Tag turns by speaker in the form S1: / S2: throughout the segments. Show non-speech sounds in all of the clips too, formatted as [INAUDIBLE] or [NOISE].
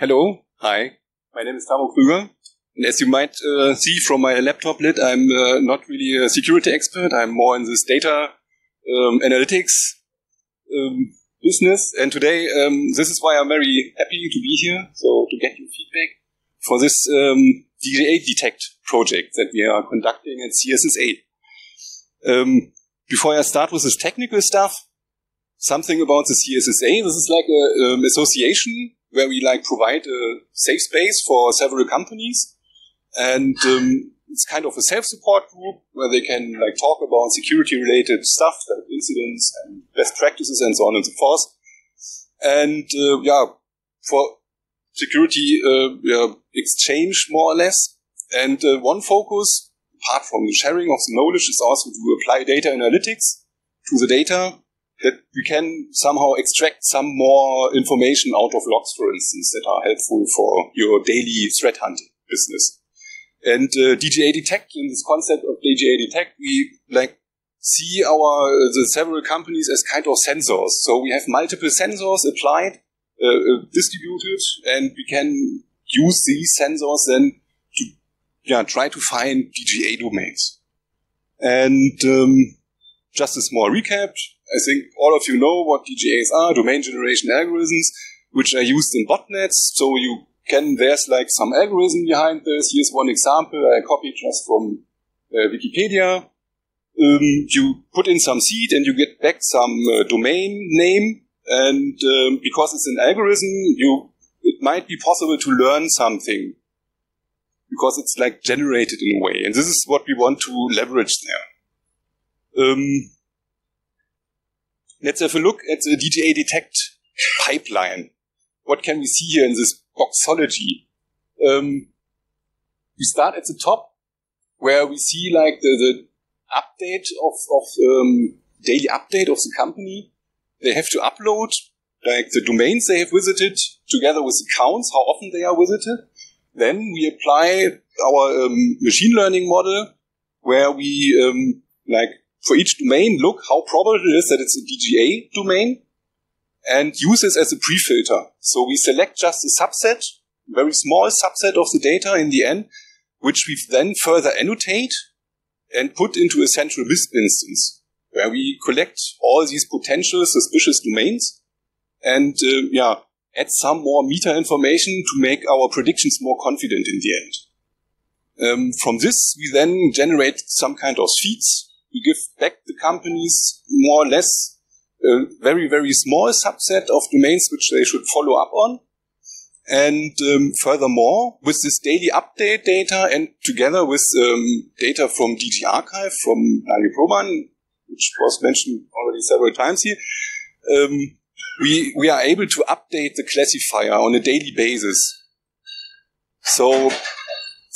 S1: Hello, hi. My name is Tammo Krueger. And as you might uh, see from my laptop lid, I'm uh, not really a security expert. I'm more in this data um, analytics um, business. And today, um, this is why I'm very happy to be here. So to get your feedback for this um, Detect project that we are conducting at CSSA. Um, before I start with this technical stuff, something about the CSSA. This is like an um, association where we like provide a safe space for several companies, and um, it's kind of a self-support group where they can like talk about security-related stuff, like incidents and best practices and so on and so forth. And uh, yeah, for security uh, yeah, exchange more or less. And uh, one focus, apart from the sharing of the knowledge, is also to apply data analytics to the data that we can somehow extract some more information out of logs, for instance, that are helpful for your daily threat hunting business. And uh, DGA Detect, in this concept of DGA Detect, we like see our uh, the several companies as kind of sensors. So we have multiple sensors applied, uh, uh distributed, and we can use these sensors then to yeah try to find DGA domains. And um, just a small recap. I think all of you know what DGAs are, domain generation algorithms, which are used in botnets. So you can, there's like some algorithm behind this. Here's one example I copied just from uh, Wikipedia. Um, you put in some seed and you get back some uh, domain name. And um, because it's an algorithm, you it might be possible to learn something because it's like generated in a way. And this is what we want to leverage there. Um, Let's have a look at the DGA detect pipeline. What can we see here in this boxology? Um, we start at the top where we see like the, the update of, of um, daily update of the company. They have to upload like the domains they have visited together with accounts, how often they are visited. Then we apply our um, machine learning model where we um, like for each domain, look how probable it is that it's a DGA domain and use this as a pre-filter. So we select just a subset, very small subset of the data in the end, which we then further annotate and put into a central MISP instance where we collect all these potential suspicious domains and uh, yeah, add some more meta information to make our predictions more confident in the end. Um, from this, we then generate some kind of feeds we give back the companies more or less a very, very small subset of domains which they should follow up on. And um, furthermore, with this daily update data and together with um, data from DGArchive, from Daniel Plohmann, which was mentioned already several times here, um, we, we are able to update the classifier on a daily basis. So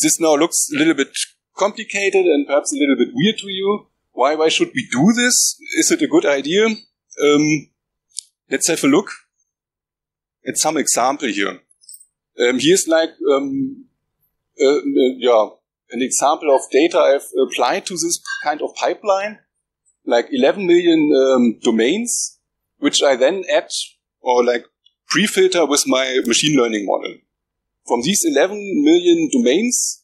S1: this now looks a little bit complicated and perhaps a little bit weird to you. Why, why should we do this? Is it a good idea? Um, let's have a look at some example here. Um, here's like, um, uh, yeah, an example of data I've applied to this kind of pipeline, like 11 million um, domains, which I then add or like pre-filter with my machine learning model. From these 11 million domains,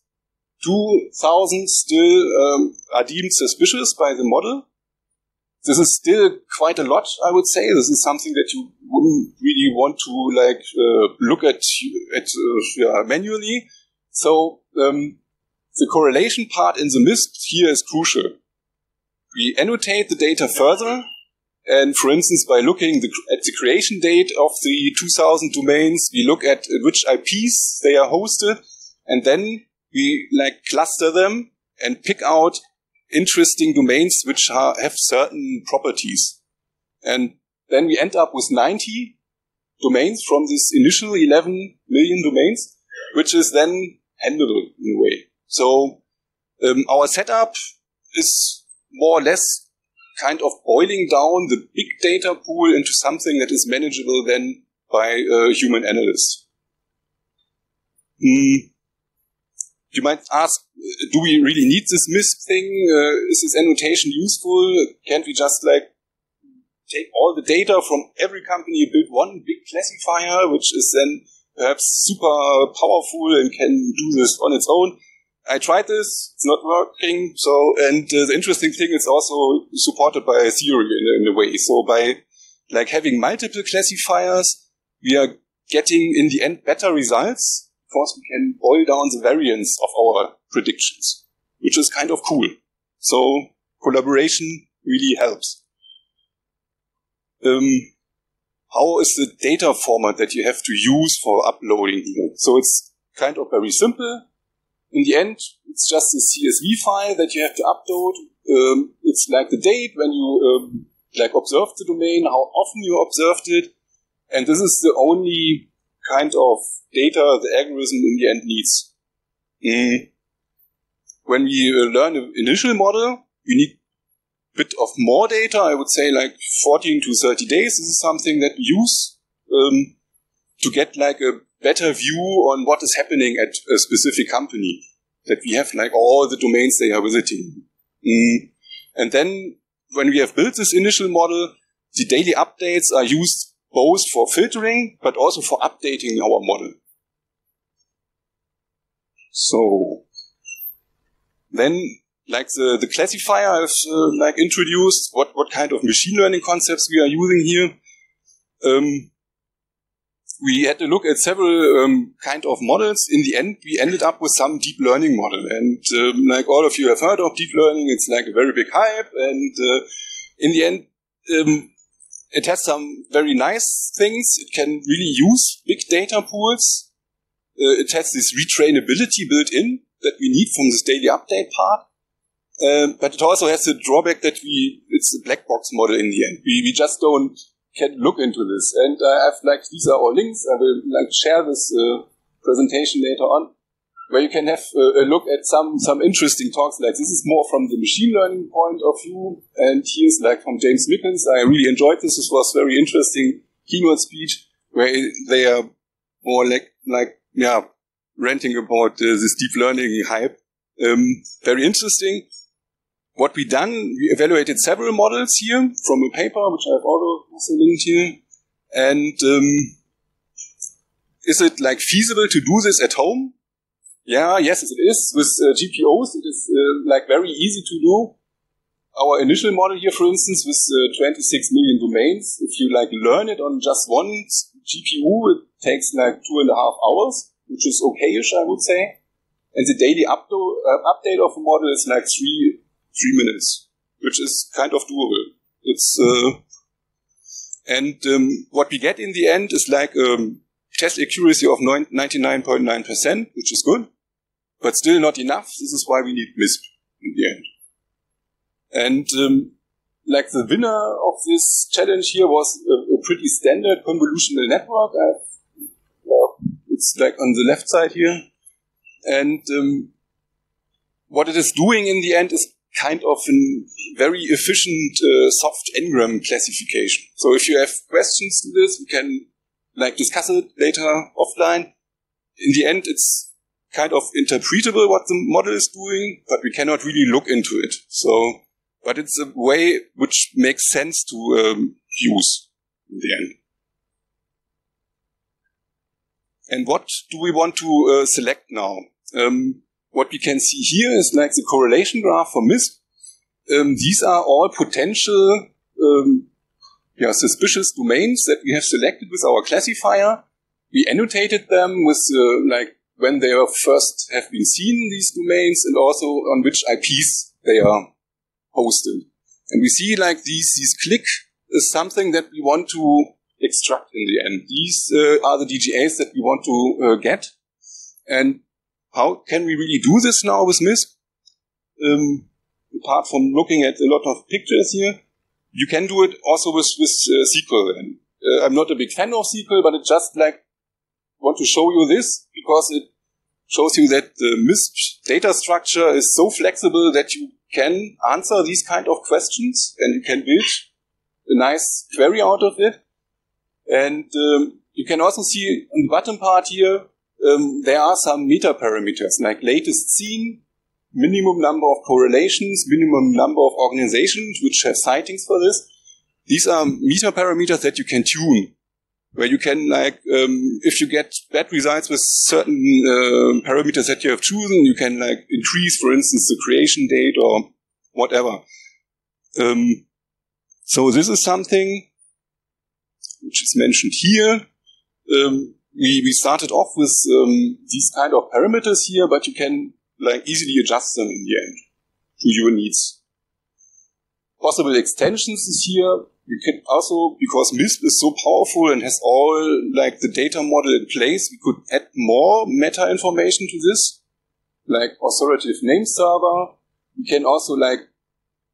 S1: 2,000 still um, are deemed suspicious by the model. This is still quite a lot, I would say. This is something that you wouldn't really want to like uh, look at at uh, yeah, manually. So um, the correlation part in the MISP here is crucial. We annotate the data further, and for instance, by looking the, at the creation date of the 2000 domains, we look at which IPs they are hosted, and then we like cluster them and pick out interesting domains which are, have certain properties. And then we end up with 90 domains from this initial 11 million domains, which is then handled in a way. So um, our setup is more or less kind of boiling down the big data pool into something that is manageable then by a human analyst. Mm you might ask, do we really need this MISP thing? Uh, is this annotation useful? Can't we just like take all the data from every company, build one big classifier, which is then perhaps super powerful and can do this on its own. I tried this; it's not working. So, and uh, the interesting thing is also supported by theory in, in a way. So, by like having multiple classifiers, we are getting in the end better results because we can boil down the variance of our predictions, which is kind of cool. So collaboration really helps. Um, how is the data format that you have to use for uploading here? So it's kind of very simple. In the end, it's just a CSV file that you have to upload. Um, it's like the date when you um, like observed the domain, how often you observed it, and this is the only kind of data the algorithm in the end needs. Mm. When we uh, learn an initial model, we need a bit of more data. I would say like 14 to 30 days. This is something that we use um, to get like a better view on what is happening at a specific company. That we have like all the domains they are visiting. Mm. And then when we have built this initial model, the daily updates are used both for filtering, but also for updating our model. So then, like the, the classifier I've uh, like introduced, what, what kind of machine learning concepts we are using here. Um, we had to look at several um, kind of models. In the end, we ended up with some deep learning model. And um, like all of you have heard of deep learning, it's like a very big hype. And uh, in the end, um, it has some very nice things. It can really use big data pools. Uh, it has this retrainability built in that we need from this daily update part. Um, but it also has the drawback that we, it's a black box model in the end. We, we just don't can look into this. And I have like, these are all links. I will like share this uh, presentation later on where you can have a, look at some, some interesting talks. Like this is more from the machine learning point of view. And here's like from James Mickens. I really enjoyed this. This was very interesting keynote speech where they are more like, like, yeah, ranting about uh, this deep learning hype. Um, very interesting. What we done, we evaluated several models here from a paper, which I've also linked here. And um, is it like feasible to do this at home? Yeah, yes, it is. With uh, GPUs, it is uh, like very easy to do. Our initial model here, for instance, with uh, 26 million domains, if you like learn it on just one GPU, it takes like two and a half hours, which is okayish, I would say. And the daily updo- uh, update of a model is like three three minutes, which is kind of doable. It's uh, and um, what we get in the end is like um, test accuracy of 99.9%, which is good, but still not enough. This is why we need MISP in the end. And um, like the winner of this challenge here was a, a pretty standard convolutional network. Well, it's like on the left side here. And um, what it is doing in the end is kind of a very efficient uh, soft n-gram classification. So if you have questions to this, we can like discuss it later offline. In the end, it's kind of interpretable what the model is doing, but we cannot really look into it. So, but it's a way which makes sense to um, use in the end. And what do we want to uh, select now? Um, what we can see here is like the correlation graph for MISP. Um, these are all potential um, yeah, suspicious domains that we have selected with our classifier. We annotated them with uh, like when they first have been seen, these domains, and also on which IPs they are hosted. And we see like these, these clique is something that we want to extract in the end. These uh, are the DGAs that we want to uh, get. And how can we really do this now with MISP? Um, apart from looking at a lot of pictures here, you can do it also with, with uh, SQL. And uh, I'm not a big fan of SQL, but it just like want to show you this because it shows you that the MISP data structure is so flexible that you can answer these kind of questions and you can build a nice query out of it. And um, you can also see on the bottom part here, um, there are some meta parameters like latest seen, minimum number of correlations, minimum number of organizations which have sightings for this. These are meta parameters that you can tune. where you can like, um, if you get bad results with certain uh, parameters that you have chosen, you can like increase, for instance, the creation date or whatever. Um, so this is something which is mentioned here. Um, we, we started off with um, these kind of parameters here, but you can like easily adjust them in the end to your needs. Possible extensions is here. You can also, because MISP is so powerful and has all like the data model in place, we could add more meta information to this, like authoritative name server. We can also like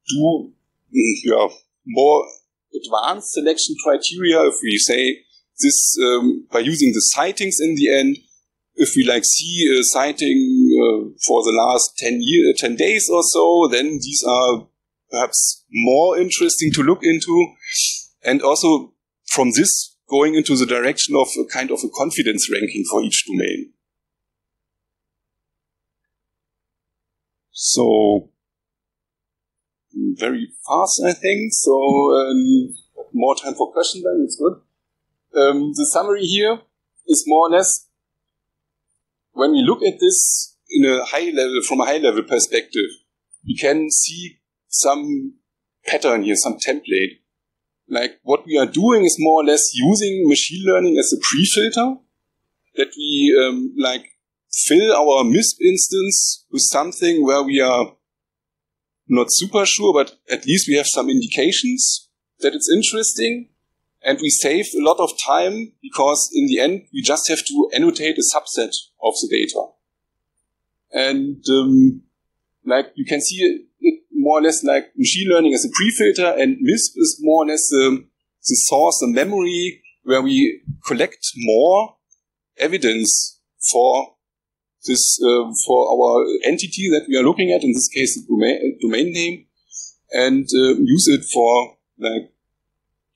S1: do yeah, more advanced selection criteria if we say this um, by using the sightings in the end. If we like see a sighting uh, for the last 10 year, 10 days or so, then these are perhaps more interesting to look into. And also from this going into the direction of a kind of a confidence ranking for each domain. So very fast, I think. So um, more time for questions then, it's good. Um, the summary here is more or less when we look at this in a high level, from a high level perspective, we can see some pattern here, some template. Like what we are doing is more or less using machine learning as a pre-filter that we um, like fill our MISP instance with something where we are not super sure, but at least we have some indications that it's interesting. And we save a lot of time because in the end, we just have to annotate a subset of the data. And um, like you can see it more or less like machine learning as a pre-filter and MISP is more or less um, the source, the memory where we collect more evidence for this uh, for our entity that we are looking at, in this case, the domain, domain name, and uh, use it for like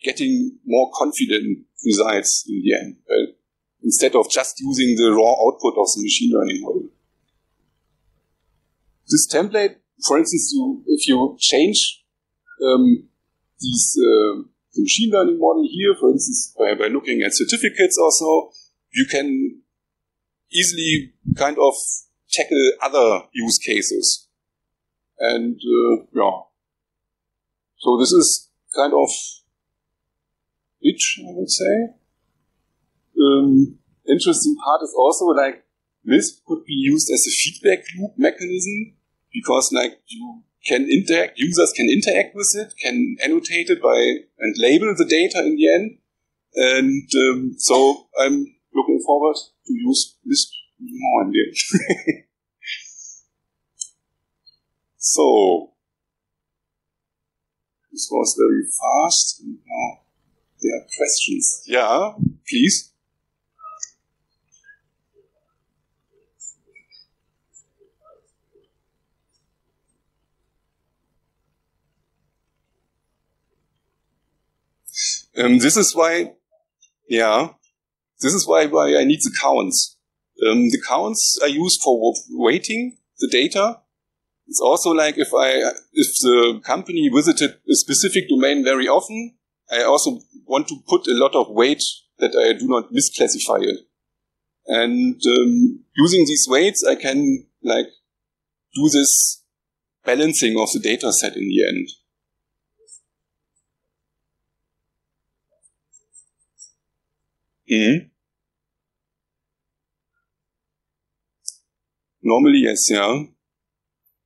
S1: getting more confident results in the end, instead of just using the raw output of the machine learning model. This template, for instance, you, if you change um, these uh, the machine learning model here, for instance, by, by looking at certificates or so, you can easily kind of tackle other use cases. And uh, yeah, so this is kind of it, I would say. Um, interesting part is also like this could be used as a feedback loop mechanism because like you can interact, users can interact with it, can annotate it by and label the data in the end. And um, so I'm looking forward to use this more in the end. [LAUGHS] so this was very fast. And now there are questions. Yeah, please. Um, this is why, yeah, this is why, why I need the counts. Um, the counts are used for weighting the data. It's also like if I, if the company visited a specific domain very often, I also want to put a lot of weight that I do not misclassify it. And um, using these weights, I can like do this balancing of the data set in the end. Normally, yes, yeah.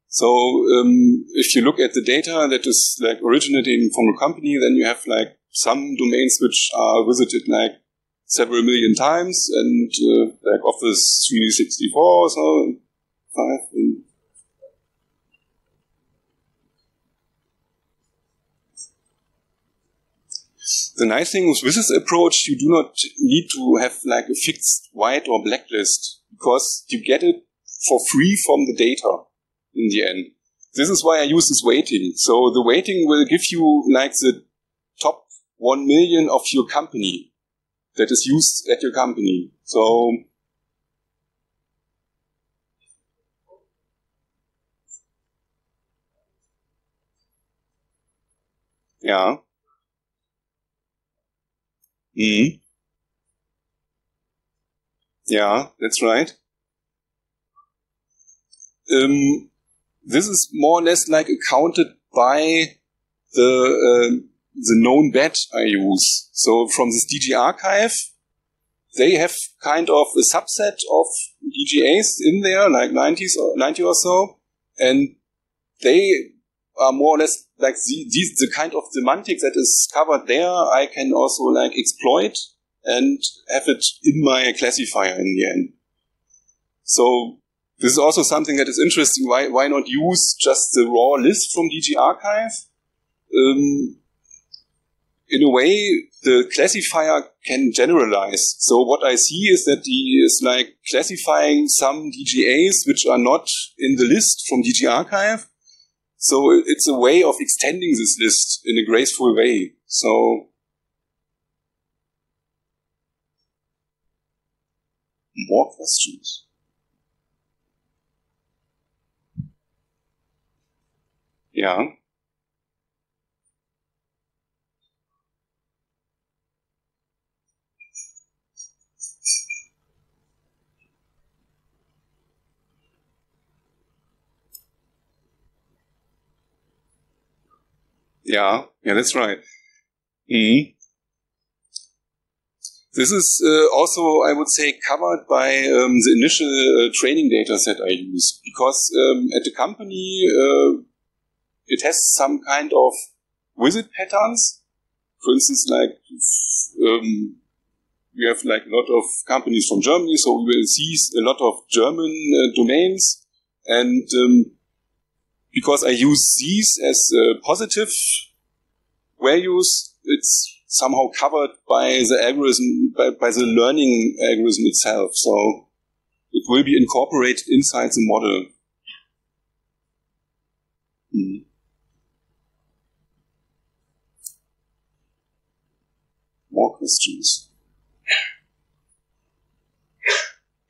S1: So um, if you look at the data that is like originating from a company, then you have like some domains which are visited like several million times, and uh, like Office 364 or so, five. And the nice thing with this approach, you do not need to have like a fixed white or black list because you get it for free from the data in the end. This is why I use this weighting. So the weighting will give you like the top one million of your company that is used at your company. So yeah. Mm. Yeah, that's right. Um, this is more or less like accounted by the uh, the known bed I use. So from this DGArchive, they have kind of a subset of DGAs in there, like 90s or 90 or so, and they are more or less like the, the, the kind of semantics that is covered there. I can also like exploit and have it in my classifier in the end. So this is also something that is interesting. Why why not use just the raw list from DGArchive? Um, in a way, the classifier can generalize. So what I see is that he is like classifying some DGAs which are not in the list from DGArchive. So it's a way of extending this list in a graceful way. So more questions. Yeah. Yeah, yeah, that's right. Mm. This is uh, also, I would say, covered by um, the initial uh, training data set I use because um, at the company uh, it has some kind of visit patterns. For instance, like um, we have like a lot of companies from Germany, so we will see a lot of German uh, domains, and um, because I use these as uh, positive values, it's somehow covered by the algorithm, by, by, the learning algorithm itself. So it will be incorporated inside the model. Hmm. More questions?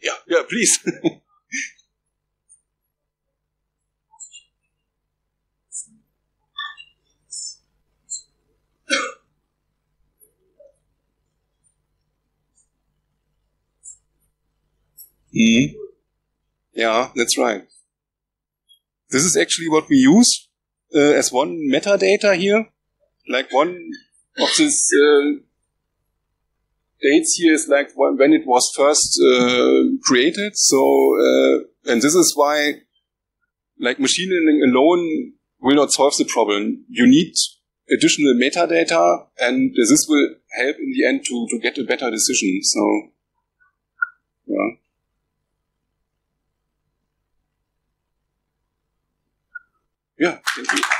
S1: yeah, yeah, please. [LAUGHS] Mm. Yeah, that's right. This is actually what we use uh, as one metadata here. Like one of these uh, dates here is like when it was first uh, created. So, uh, and this is why, like machine learning alone will not solve the problem. You need additional metadata, and this will help in the end to to get a better decision. So, yeah. Yeah, you.